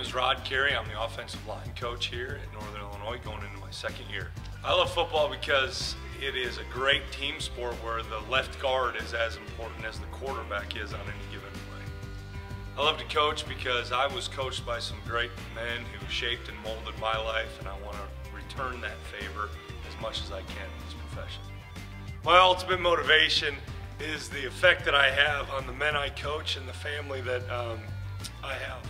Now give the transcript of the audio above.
Is Rod Carey. I'm the offensive line coach here at Northern Illinois going into my second year. I love football because it is a great team sport where the left guard is as important as the quarterback is on any given play. I love to coach because I was coached by some great men who shaped and molded my life and I want to return that favor as much as I can in this profession. My ultimate motivation is the effect that I have on the men I coach and the family that um, I have.